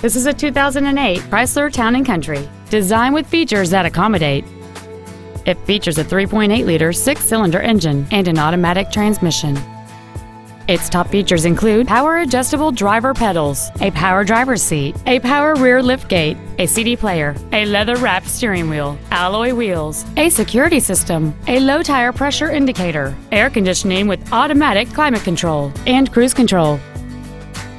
This is a 2008 Chrysler Town & Country, designed with features that accommodate. It features a 3.8-liter six-cylinder engine and an automatic transmission. Its top features include power adjustable driver pedals, a power driver's seat, a power rear liftgate, a CD player, a leather wrapped steering wheel, alloy wheels, a security system, a low tire pressure indicator, air conditioning with automatic climate control, and cruise control.